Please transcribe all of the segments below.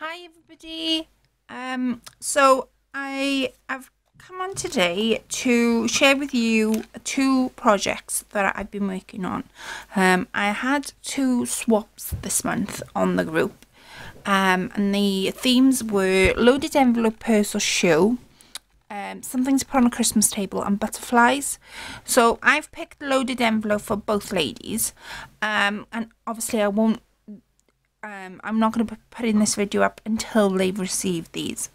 Hi everybody. Um, so I have come on today to share with you two projects that I've been working on. Um, I had two swaps this month on the group, um, and the themes were loaded envelope, purse or shoe. Um, something to put on a Christmas table and butterflies. So I've picked loaded envelope for both ladies, um, and obviously I won't um, I'm not going to be putting this video up until they've received these.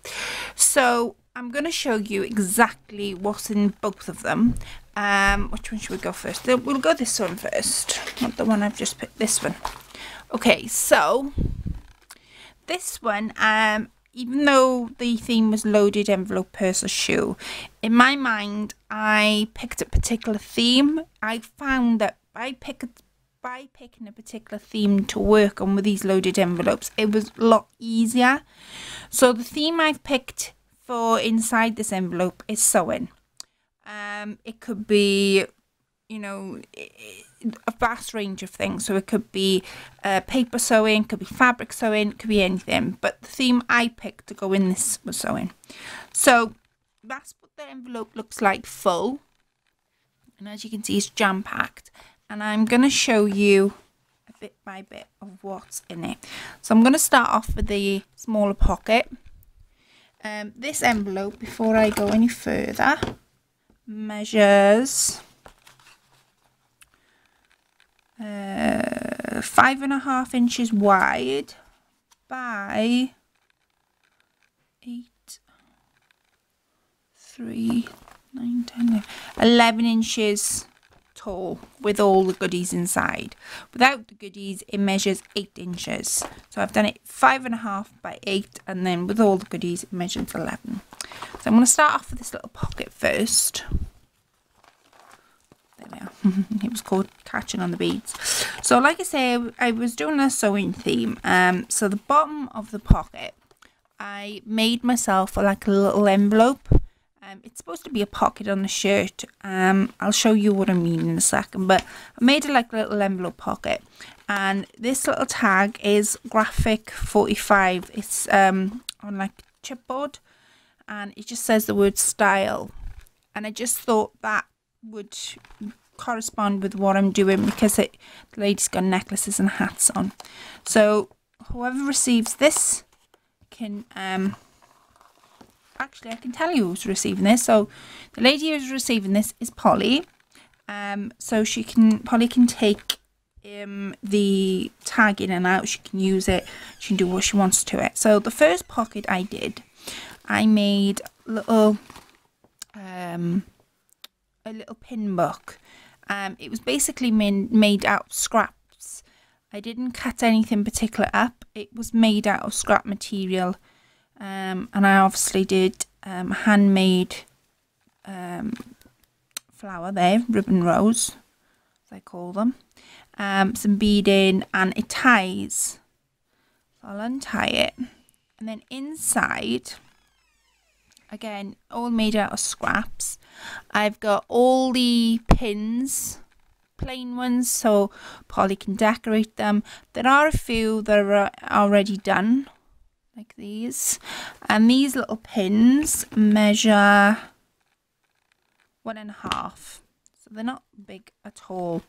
So I'm going to show you exactly what's in both of them. Um, which one should we go first? We'll go this one first, not the one I've just picked, this one. Okay, so this one, um, even though the theme was loaded envelope, purse or shoe, in my mind, I picked a particular theme. I found that I picked by picking a particular theme to work on with these loaded envelopes, it was a lot easier. So the theme I've picked for inside this envelope is sewing. Um, it could be, you know, a vast range of things. So it could be uh, paper sewing, could be fabric sewing, could be anything. But the theme I picked to go in this was sewing. So that's what the envelope looks like full. And as you can see, it's jam packed and I'm going to show you a bit by bit of what's in it. So I'm going to start off with the smaller pocket. Um, this envelope, before I go any further, measures uh, five and a half inches wide by eight, three, nine, ten, eleven inches tall with all the goodies inside. Without the goodies, it measures 8 inches. So I've done it 5.5 by 8 and then with all the goodies, it measures 11. So I'm going to start off with this little pocket first. There we are. it was called Catching on the Beads. So like I say, I was doing a sewing theme. Um, so the bottom of the pocket, I made myself like a little envelope um, it's supposed to be a pocket on the shirt. Um, I'll show you what I mean in a second. But I made it like a little envelope pocket. And this little tag is graphic 45. It's um, on like chipboard. And it just says the word style. And I just thought that would correspond with what I'm doing because it, the lady's got necklaces and hats on. So whoever receives this can um, actually I can tell you who's receiving this. So the lady who's receiving this is Polly. Um, so she can Polly can take um the tag in and out. She can use it. She can do what she wants to it. So the first pocket I did, I made little um a little pin book. Um, it was basically made made out of scraps. I didn't cut anything particular up. It was made out of scrap material um, and I obviously did um, handmade um, flower there, ribbon rose, as I call them. Um, some beading and it ties. So I'll untie it. And then inside, again, all made out of scraps. I've got all the pins, plain ones, so Polly can decorate them. There are a few that are already done like these. And these little pins measure one and a half. So they're not big at all.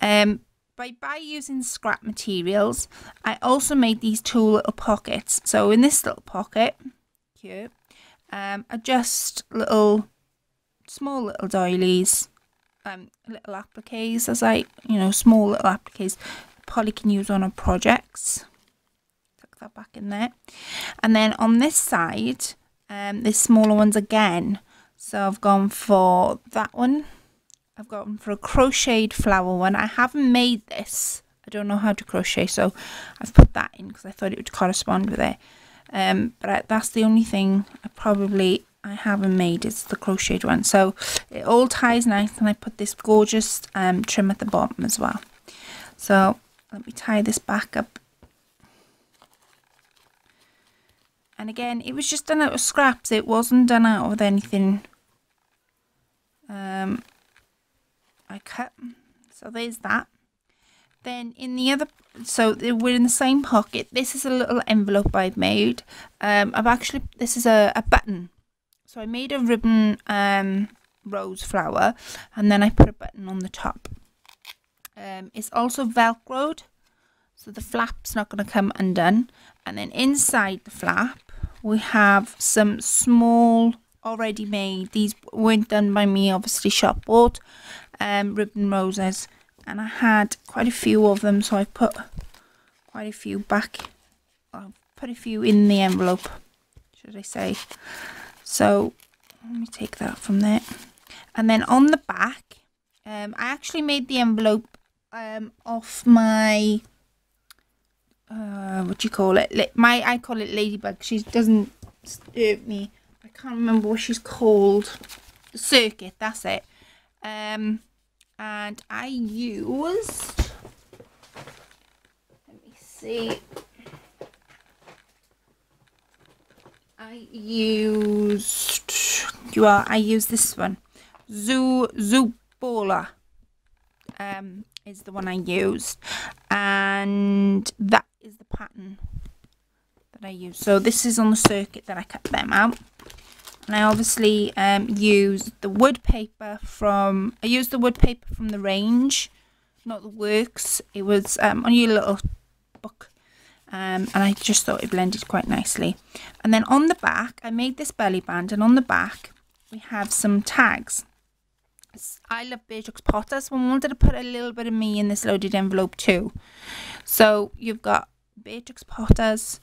Um, by, by using scrap materials, I also made these two little pockets. So in this little pocket, cute, um, are just little, small little doilies, um, little appliques, as I, you know, small little appliques Polly can use on her projects that back in there. And then on this side, um, there's smaller ones again. So I've gone for that one. I've gone for a crocheted flower one. I haven't made this. I don't know how to crochet, so I've put that in because I thought it would correspond with it. Um, but I, that's the only thing I probably I haven't made is the crocheted one. So it all ties nice, and I put this gorgeous um, trim at the bottom as well. So let me tie this back up And again, it was just done out of scraps. It wasn't done out of anything um, I cut. So there's that. Then in the other, so we're in the same pocket. This is a little envelope I've made. Um, I've actually, this is a, a button. So I made a ribbon um, rose flower and then I put a button on the top. Um, it's also velcroed so the flap's not going to come undone and then inside the flap we have some small already made these weren't done by me obviously shop bought um, ribbon roses. And I had quite a few of them so I put quite a few back I put a few in the envelope should I say. So let me take that from there. And then on the back um, I actually made the envelope um, off my uh, what do you call it? My I call it ladybug. She doesn't disturb me. I can't remember what she's called. The Cricut. That's it. Um, and I used. Let me see. I used. You are. I used this one. Zoo Zoobola. Um, is the one I used, and that is the pattern that I use. So this is on the Cricut that I cut them out. And I obviously um, the wood paper from, I used the wood paper from the range, not the works. It was um, on your little book. Um, and I just thought it blended quite nicely. And then on the back, I made this belly band and on the back we have some tags. I love Beatrix Potter, so I wanted to put a little bit of me in this loaded envelope too. So you've got Beatrix Potter's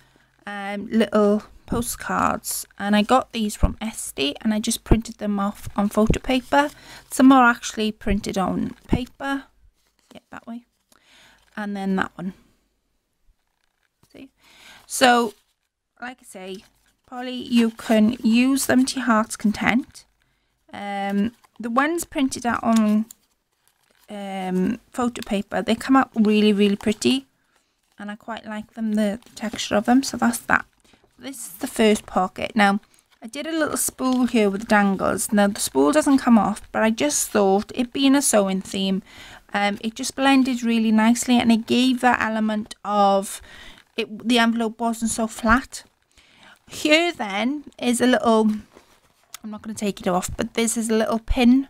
um, little postcards and I got these from Etsy and I just printed them off on photo paper. Some are actually printed on paper. Yeah, that way. And then that one. See? So, like I say, Polly, you can use them to your heart's content. Um, the ones printed out on um, photo paper, they come out really, really pretty. And I quite like them, the, the texture of them. So that's that. This is the first pocket. Now, I did a little spool here with dangles. Now, the spool doesn't come off, but I just thought, it being a sewing theme, um, it just blended really nicely and it gave that element of it. the envelope wasn't so flat. Here then is a little I'm not going to take it off, but this is a little pin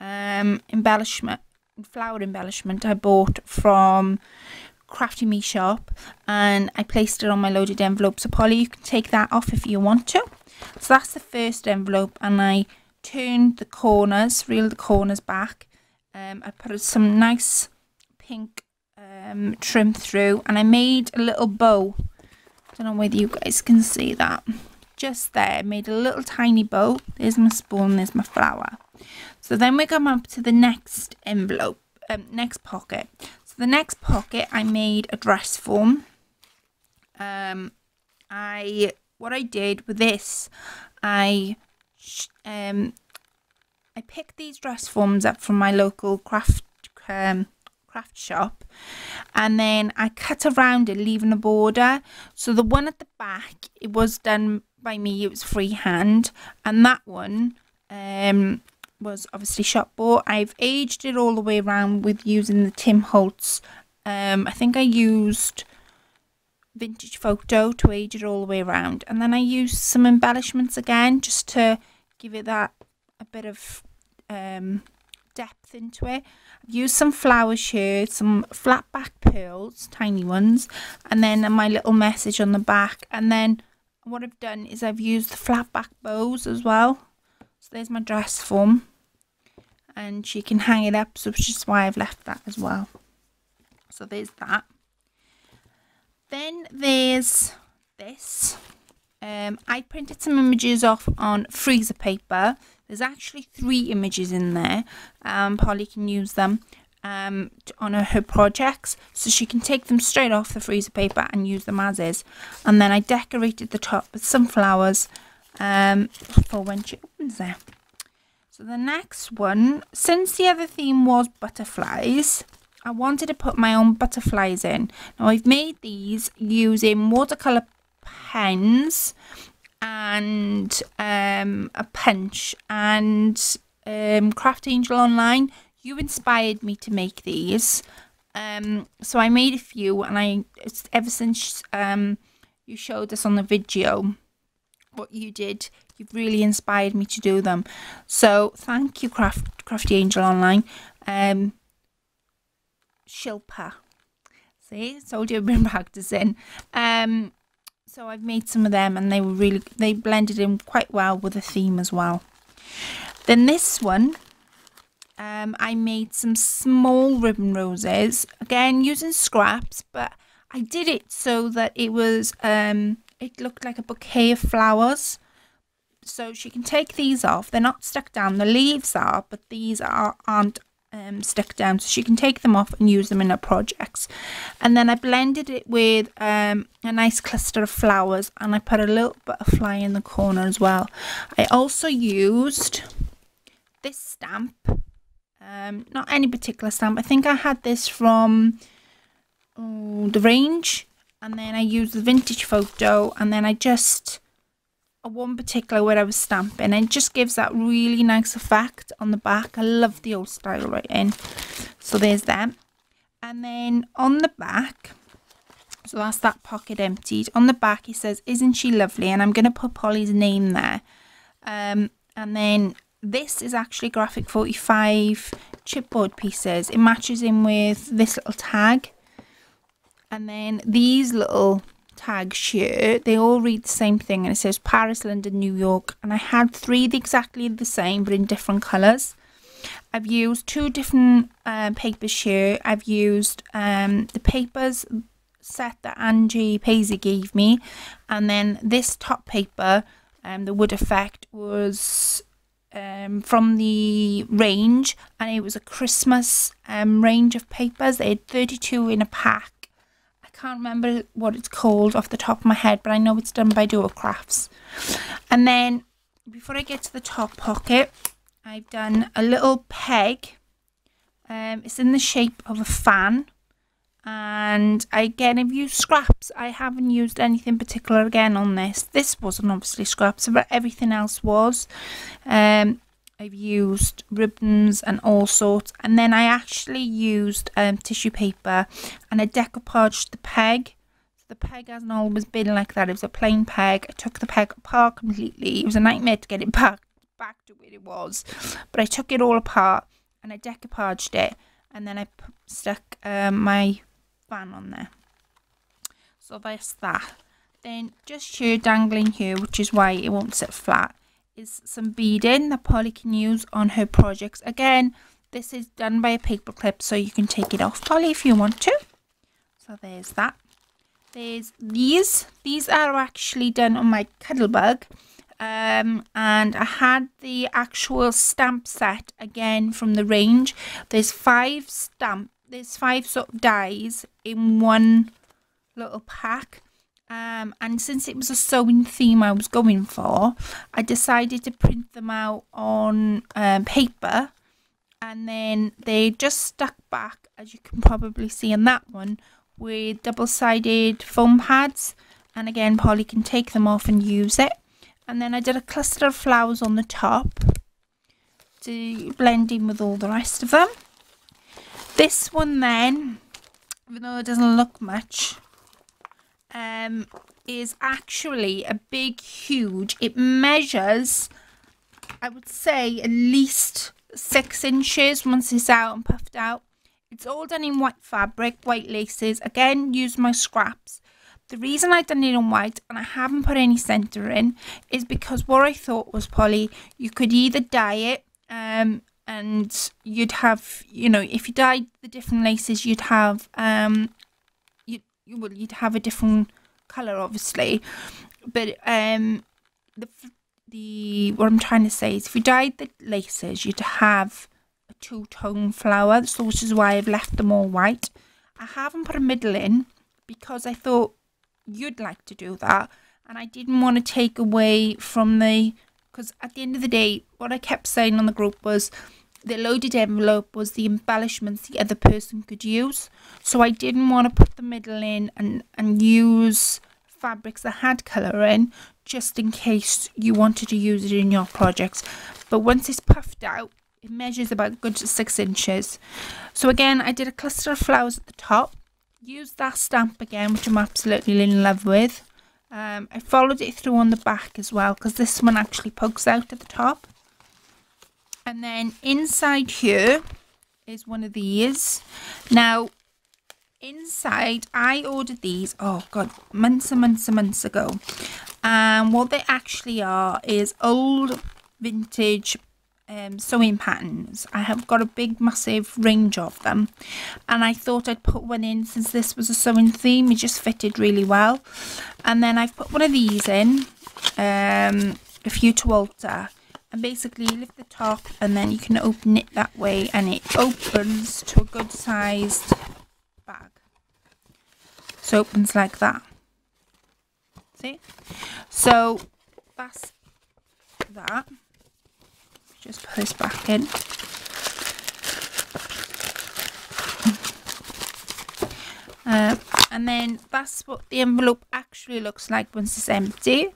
um, embellishment, flower embellishment I bought from Crafty Me shop and I placed it on my loaded envelope. So Polly, you can take that off if you want to. So that's the first envelope and I turned the corners, reeled the corners back. Um, I put some nice pink um, trim through and I made a little bow. I don't know whether you guys can see that just there, made a little tiny bow. There's my spoon, there's my flower. So then we come up to the next envelope, um, next pocket. So the next pocket, I made a dress form. Um, I, what I did with this, I, um, I picked these dress forms up from my local craft, um, craft shop and then I cut around it leaving a border so the one at the back it was done by me, it was freehand, and that one um, was obviously shop bought. I've aged it all the way around with using the Tim Holtz. Um, I think I used vintage photo to age it all the way around, and then I used some embellishments again just to give it that a bit of um, depth into it. I've used some flowers here, some flat back pearls, tiny ones, and then my little message on the back, and then what I've done is I've used the flat back bows as well. So there's my dress form. And she can hang it up, so which is why I've left that as well. So there's that. Then there's this. Um, I printed some images off on freezer paper. There's actually three images in there. Um, Polly can use them um, on her, projects so she can take them straight off the freezer paper and use them as is. And then I decorated the top with some flowers um, for when she opens there. So the next one, since the other theme was butterflies, I wanted to put my own butterflies in. Now I've made these using watercolour pens and um, a punch and um, Craft Angel Online you inspired me to make these Um, so I made a few, and I ever since um you showed us on the video what you did, you've really inspired me to do them. So thank you, Craft Crafty Angel Online. Um, Shilpa. See, told you I've been practicing. Um, so I've made some of them, and they were really they blended in quite well with the theme as well. Then this one, um, I made some small ribbon roses again using scraps, but I did it so that it was um, it looked like a bouquet of flowers. So she can take these off. They're not stuck down. The leaves are, but these are aren't um, stuck down. So she can take them off and use them in her projects. And then I blended it with um, a nice cluster of flowers and I put a little butterfly in the corner as well. I also used this stamp. Um, not any particular stamp. I think I had this from oh, the range and then I used the vintage photo and then I just one particular where I was stamping and it just gives that really nice effect on the back. I love the old style writing. So there's that. And then on the back, so that's that pocket emptied. On the back it says, isn't she lovely? And I'm going to put Polly's name there. Um, and then this is actually Graphic 45 chipboard pieces. It matches in with this little tag. And then these little tags here, they all read the same thing. And it says Paris, London, New York. And I had three exactly the same, but in different colours. I've used two different uh, papers here. I've used um, the papers set that Angie Paisley gave me. And then this top paper, um, the wood effect, was um, from the range. And it was a Christmas um, range of papers. They had 32 in a pack can't remember what it's called off the top of my head, but I know it's done by Dovecrafts. And then before I get to the top pocket, I've done a little peg. Um, it's in the shape of a fan. And again, I've used scraps. I haven't used anything particular again on this. This wasn't obviously scraps, but everything else was. Um, I've used ribbons and all sorts and then I actually used um, tissue paper and I decoupaged the peg. So the peg hasn't always been like that. It was a plain peg. I took the peg apart completely. It was a nightmare to get it back back to where it was but I took it all apart and I decoupaged it and then I stuck um, my fan on there. So that's that. Then just here dangling here which is why it won't sit flat is some beading that Polly can use on her projects. Again, this is done by a paper clip, so you can take it off, Polly, if you want to. So there's that. There's these. These are actually done on my Cuttlebug. Um, and I had the actual stamp set again from the range. There's five stamp, there's five sort of dies in one little pack. Um, and since it was a sewing theme I was going for, I decided to print them out on um, paper and then they just stuck back, as you can probably see in that one, with double-sided foam pads. And again, Polly can take them off and use it. And then I did a cluster of flowers on the top to blend in with all the rest of them. This one then, even though it doesn't look much, um, is actually a big, huge. It measures, I would say, at least six inches once it's out and puffed out. It's all done in white fabric, white laces. Again, use my scraps. The reason I've done it in white and I haven't put any centre in is because what I thought was, Polly, you could either dye it um, and you'd have, you know, if you dyed the different laces, you'd have um, well, you'd have a different color, obviously. But um, the the what I'm trying to say is, if you dyed the laces, you'd have a two tone flower. So which is why I've left them all white. I haven't put a middle in because I thought you'd like to do that, and I didn't want to take away from the because at the end of the day, what I kept saying on the group was the loaded envelope was the embellishments the other person could use. So I didn't want to put the middle in and, and use fabrics that had colour in just in case you wanted to use it in your projects. But once it's puffed out, it measures about good six inches. So again, I did a cluster of flowers at the top. Used that stamp again, which I'm absolutely in love with. Um, I followed it through on the back as well because this one actually pokes out at the top. And then inside here is one of these. Now, inside, I ordered these, oh God, months and months and months ago. And what they actually are is old vintage um, sewing patterns. I have got a big massive range of them and I thought I'd put one in since this was a sewing theme it just fitted really well and then I've put one of these in um, a few to alter and basically lift the top and then you can open it that way and it opens to a good sized bag so it opens like that see so that's that just put this back in. Uh, and then that's what the envelope actually looks like once it's empty.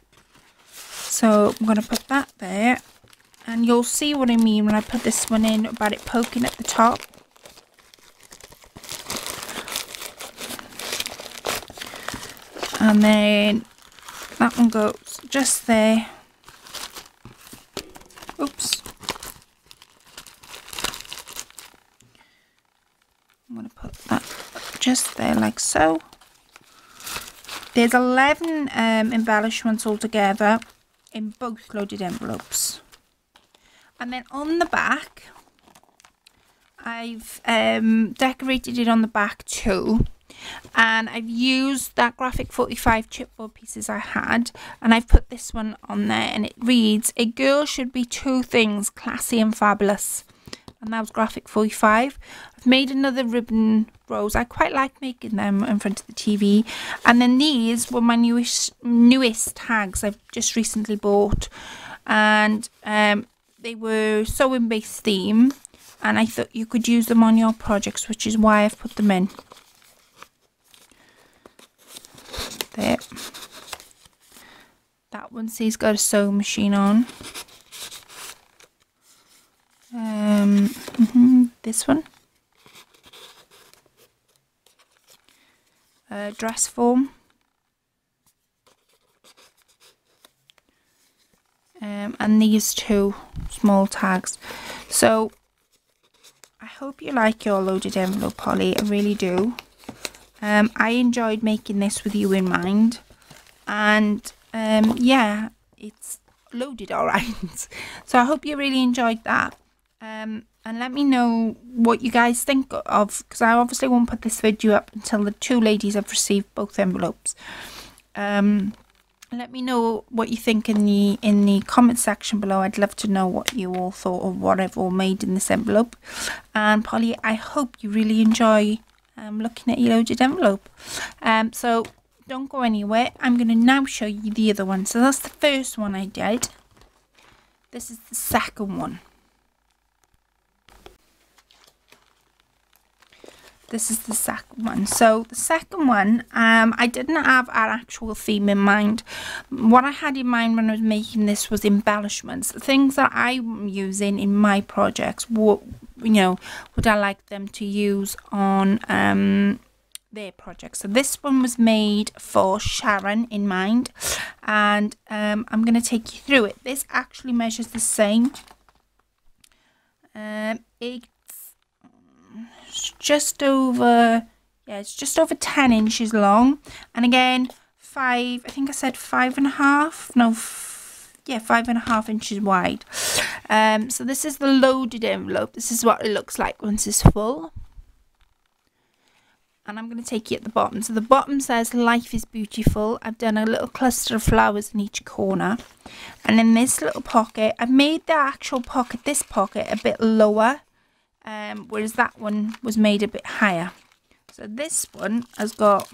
So I'm going to put that there. And you'll see what I mean when I put this one in about it poking at the top. And then that one goes just there. Oops. I'm going to put that just there like so. There's 11 um, embellishments altogether in both loaded envelopes. And then on the back, I've um, decorated it on the back too. And I've used that graphic 45 chipboard pieces I had. And I've put this one on there. And it reads, A girl should be two things, classy and fabulous and that was graphic 45 I've made another ribbon rose I quite like making them in front of the TV and then these were my newest newest tags I've just recently bought and um, they were sewing based theme and I thought you could use them on your projects which is why I've put them in there that one says got a sewing machine on um, mm -hmm, this one. Uh, dress form. Um, and these two small tags. So I hope you like your loaded envelope, Polly. I really do. Um, I enjoyed making this with you in mind. And um, yeah, it's loaded all right. so I hope you really enjoyed that. Um, and let me know what you guys think of because I obviously won't put this video up until the two ladies have received both envelopes. Um, let me know what you think in the in the comment section below. I'd love to know what you all thought of what I've all made in this envelope. And Polly, I hope you really enjoy um, looking at your loaded envelope. Um, so don't go anywhere. I'm going to now show you the other one. So that's the first one I did. This is the second one. This is the second one. So the second one um i didn't have an actual theme in mind. What i had in mind when i was making this was embellishments. Things that i'm using in my projects what you know would i like them to use on um their projects. So this one was made for sharon in mind and um i'm going to take you through it. This actually measures the same um it just over, yeah, it's just over 10 inches long. And again, five, I think I said five and a half, no, yeah, five and a half inches wide. Um, so this is the loaded envelope. This is what it looks like once it's full. And I'm going to take you at the bottom. So the bottom says life is beautiful. I've done a little cluster of flowers in each corner. And in this little pocket, I've made the actual pocket, this pocket, a bit lower um, whereas that one was made a bit higher. So this one has got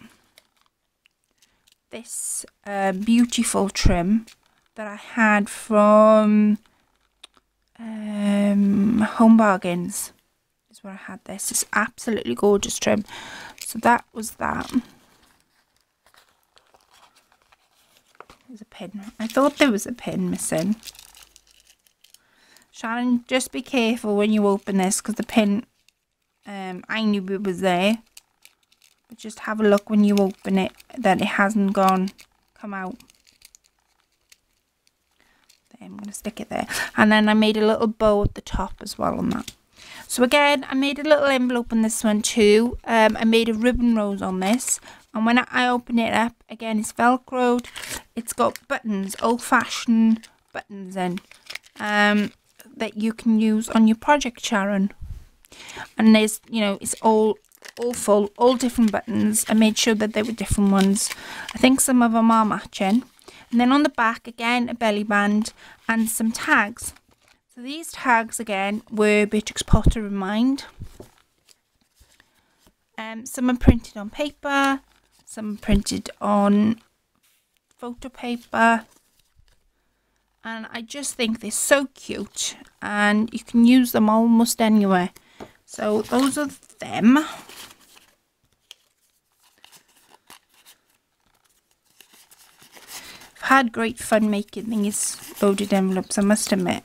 this uh, beautiful trim that I had from um, Home Bargains. Is where I had this. It's absolutely gorgeous trim. So that was that. There's a pin. I thought there was a pin missing. Sharon, just be careful when you open this because the pin, um, I knew it was there. But just have a look when you open it that it hasn't gone, come out. I'm going to stick it there. And then I made a little bow at the top as well on that. So again, I made a little envelope on this one too. Um, I made a ribbon rose on this. And when I open it up, again, it's velcroed. It's got buttons, old-fashioned buttons in. Um, that you can use on your project, Sharon. And there's, you know, it's all all full, all different buttons. I made sure that they were different ones. I think some of them are matching. And then on the back, again, a belly band and some tags. So these tags, again, were Beatrix Potter in mind. Um, some are printed on paper, some are printed on photo paper, and I just think they're so cute and you can use them almost anywhere. So those are them. I've had great fun making these loaded envelopes I must admit.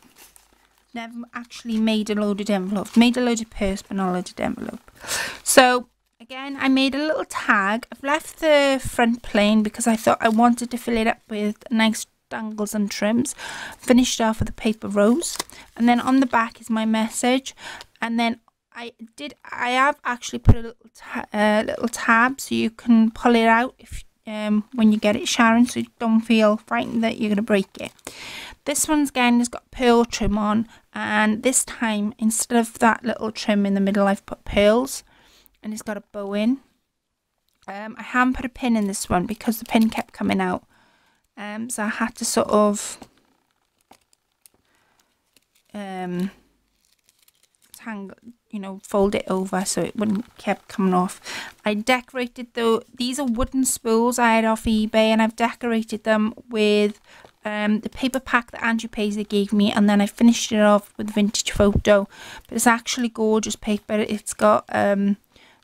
Never actually made a loaded envelope. Made a loaded purse but not a loaded envelope. So again I made a little tag. I've left the front plain because I thought I wanted to fill it up with a nice dangles and trims finished off with a paper rose. And then on the back is my message. And then I did I have actually put a little ta uh, little tab so you can pull it out if um, when you get it Sharon so you don't feel frightened that you're going to break it. This one's again has got pearl trim on and this time instead of that little trim in the middle I've put pearls and it's got a bow in. Um, I haven't put a pin in this one because the pin kept coming out um, so I had to sort of um, hang, you know, fold it over so it wouldn't keep coming off. I decorated though these are wooden spools I had off eBay and I've decorated them with um, the paper pack that Andrew Paisley gave me and then I finished it off with vintage photo. But it's actually gorgeous paper. It's got um,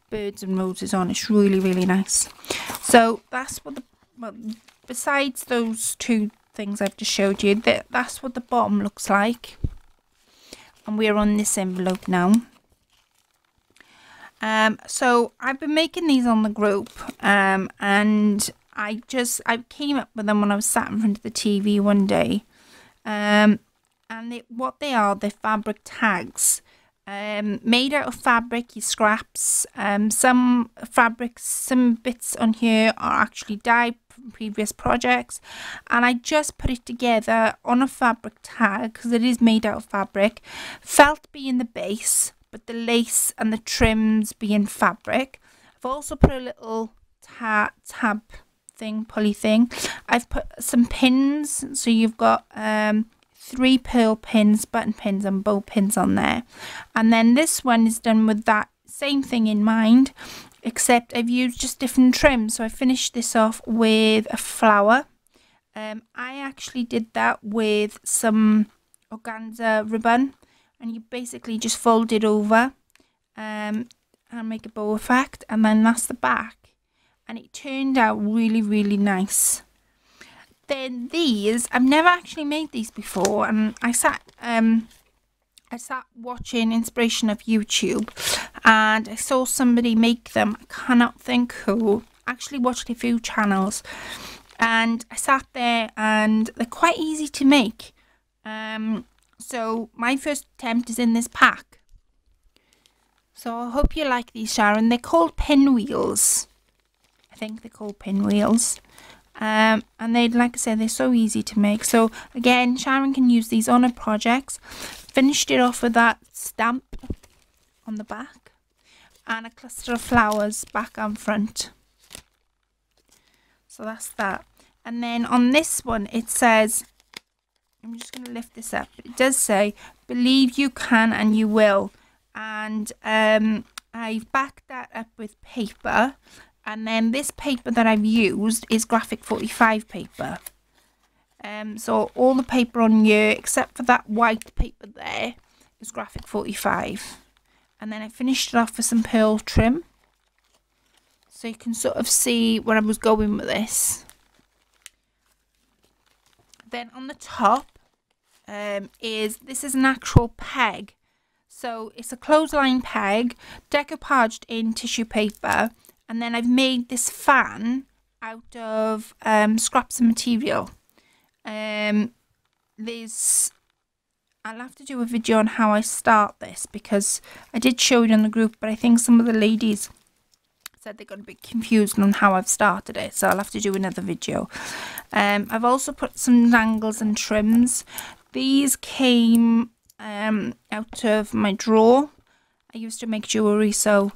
birds and roses on. It's really, really nice. So that's what the well, besides those two things I've just showed you, that that's what the bottom looks like. And we're on this envelope now. Um, so I've been making these on the group um, and I just, I came up with them when I was sat in front of the TV one day. Um, and they, what they are, they're fabric tags um, made out of fabric, scraps. Um, some fabrics, some bits on here are actually dyed from previous projects. And I just put it together on a fabric tag because it is made out of fabric. Felt being the base, but the lace and the trims being fabric. I've also put a little ta tab thing, pulley thing. I've put some pins, so you've got um, three pearl pins, button pins and bow pins on there. And then this one is done with that same thing in mind, except I've used just different trims. So I finished this off with a flower. Um, I actually did that with some organza ribbon and you basically just fold it over um, and make a bow effect and then that's the back and it turned out really really nice then these. I've never actually made these before and I sat um I sat watching inspiration of YouTube and I saw somebody make them. I cannot think who. Actually watched a few channels and I sat there and they're quite easy to make. Um so my first attempt is in this pack. So I hope you like these Sharon. They're called pinwheels. I think they're called pinwheels um, and they like I said they're so easy to make. So again Sharon can use these on her projects. Finished it off with that stamp on the back and a cluster of flowers back and front. So that's that. And then on this one it says I'm just going to lift this up. It does say believe you can and you will. And um, I've backed that up with paper and then this paper that I've used is graphic 45 paper. Um, so all the paper on here except for that white paper there is graphic 45 and then I finished it off with some pearl trim. So you can sort of see where I was going with this. Then on the top um, is this is an actual peg. So it's a clothesline peg decoupaged in tissue paper and then I've made this fan out of um, scraps of material. Um, there's I'll have to do a video on how I start this because I did show it in the group but I think some of the ladies said they got a bit confused on how I've started it so I'll have to do another video. Um, I've also put some dangles and trims. These came um, out of my drawer. I used to make jewellery so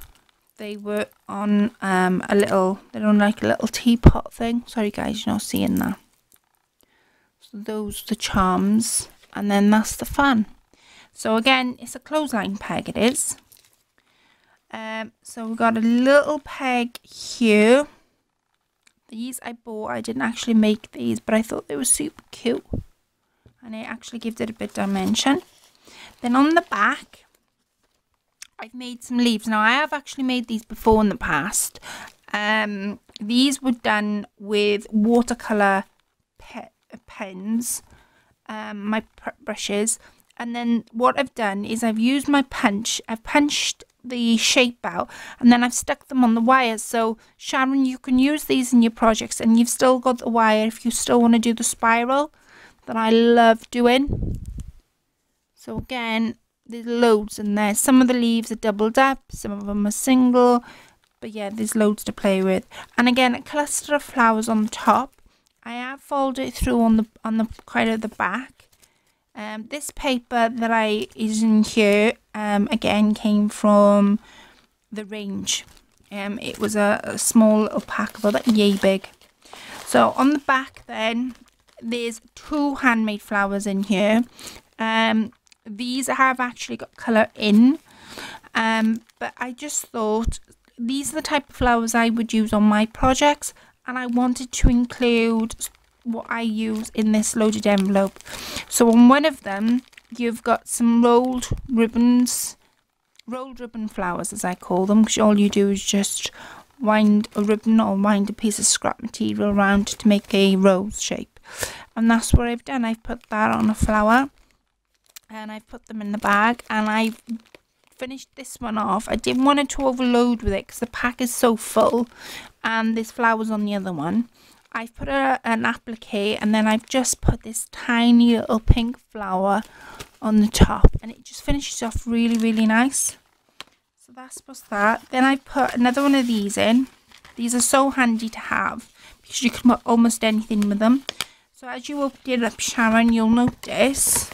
they were on um, a little, they're on like a little teapot thing. Sorry guys, you're not seeing that. So those are the charms and then that's the fan. So again, it's a clothesline peg it is. Um, so we've got a little peg here. These I bought, I didn't actually make these, but I thought they were super cute. And it actually gives it a bit dimension. Then on the back, I've made some leaves. Now, I have actually made these before in the past. Um, these were done with watercolour pe pens, um, my brushes. And then what I've done is I've used my punch. I've punched the shape out and then I've stuck them on the wires. So, Sharon, you can use these in your projects and you've still got the wire if you still want to do the spiral that I love doing. So again, there's loads in there. Some of the leaves are doubled up, some of them are single. But yeah, there's loads to play with. And again, a cluster of flowers on the top. I have folded it through on the on the quite of the back. Um, this paper that I is in here, um, again came from the range. Um, it was a, a small little pack about yay big. So on the back then, there's two handmade flowers in here. Um, these have actually got colour in. Um, but I just thought these are the type of flowers I would use on my projects. And I wanted to include what I use in this loaded envelope. So on one of them, you've got some rolled ribbons, rolled ribbon flowers as I call them, because all you do is just wind a ribbon or wind a piece of scrap material around to make a rose shape. And that's what I've done. I've put that on a flower and I've put them in the bag and I've finished this one off. I didn't want it to overload with it because the pack is so full and there's flowers on the other one. I've put a, an applique and then I've just put this tiny little pink flower on the top and it just finishes off really really nice. So that's what's that. Then I put another one of these in. These are so handy to have because you can put almost anything with them. So as you open it up Sharon you'll notice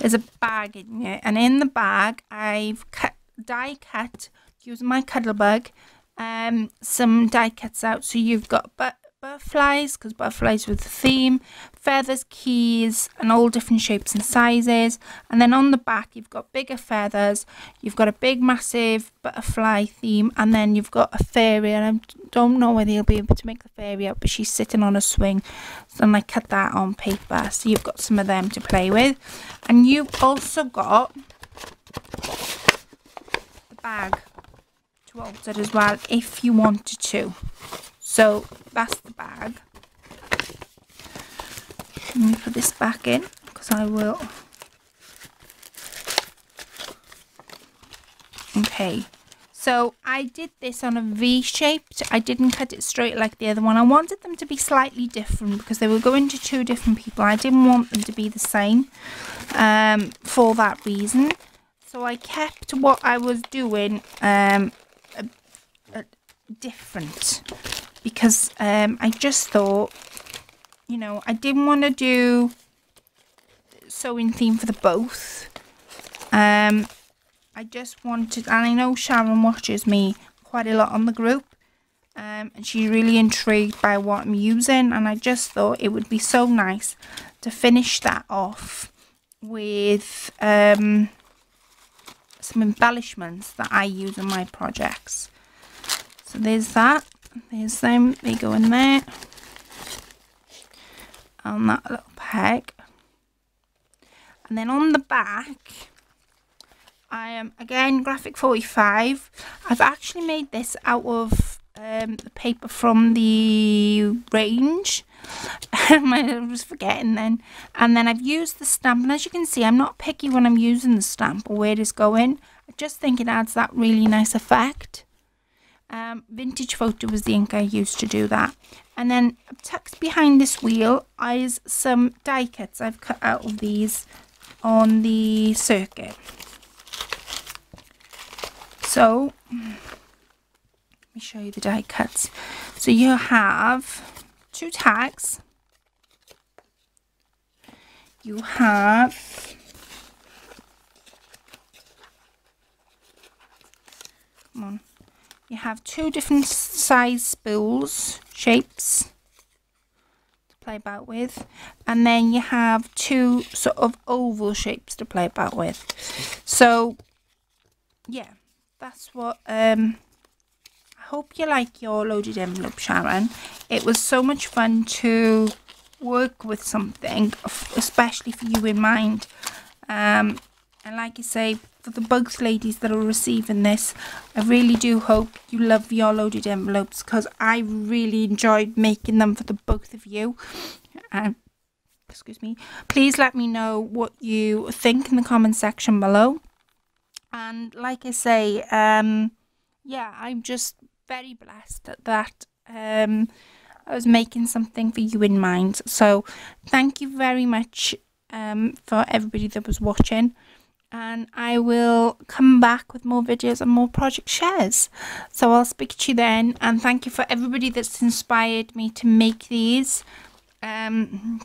there's a bag in it and in the bag I've cut die cut using my Cuttlebug um some die cuts out so you've got but butterflies because butterflies with the theme. Feathers keys and all different shapes and sizes. And then on the back you've got bigger feathers. You've got a big massive butterfly theme. And then you've got a fairy. And I don't know whether you'll be able to make the fairy out but she's sitting on a swing. So I cut that on paper. So you've got some of them to play with. And you've also got the bag to alter as well if you wanted to so that's the bag. Let me put this back in because I will. Okay, so I did this on a V shaped. I didn't cut it straight like the other one. I wanted them to be slightly different because they were going to two different people. I didn't want them to be the same um, for that reason. So I kept what I was doing um, a, a different because um, I just thought, you know, I didn't want to do sewing theme for the both. Um, I just wanted, and I know Sharon watches me quite a lot on the group. Um, and she's really intrigued by what I'm using and I just thought it would be so nice to finish that off with um, some embellishments that I use in my projects. So there's that. There's them, they go in there. On that little peg. And then on the back, I am, again, Graphic 45. I've actually made this out of um, the paper from the range. I was forgetting then. And then I've used the stamp. And as you can see, I'm not picky when I'm using the stamp or where it is going. I just think it adds that really nice effect. Um, vintage photo was the ink I used to do that. And then tucked behind this wheel is some die cuts I've cut out of these on the Cricut. So, let me show you the die cuts. So you have two tags. You have come on you have two different size spools shapes to play about with. And then you have two sort of oval shapes to play about with. So yeah that's what um I hope you like your loaded envelope Sharon. It was so much fun to work with something especially for you in mind. Um and like I say for the both ladies that are receiving this I really do hope you love your loaded envelopes because I really enjoyed making them for the both of you. Um, excuse me. Please let me know what you think in the comment section below. And like I say um yeah I'm just very blessed that um I was making something for you in mind. So thank you very much um for everybody that was watching and I will come back with more videos and more project shares. So I'll speak to you then and thank you for everybody that's inspired me to make these. Um,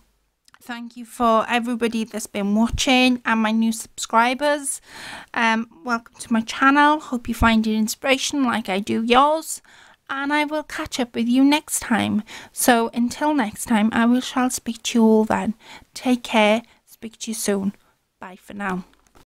thank you for everybody that's been watching and my new subscribers. Um, welcome to my channel. Hope you find it inspiration like I do yours. And I will catch up with you next time. So until next time, I will shall speak to you all then. Take care. Speak to you soon. Bye for now.